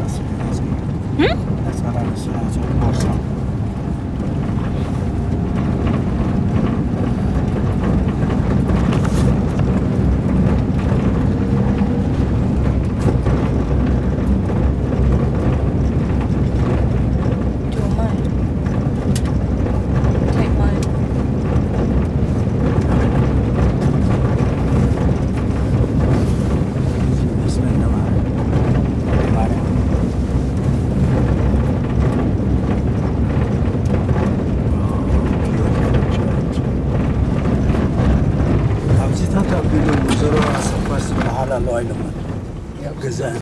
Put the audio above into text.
That's not war alles, ja, Hmm? That's not. وكيل المزرعة صفاس من على العلم يا جزاء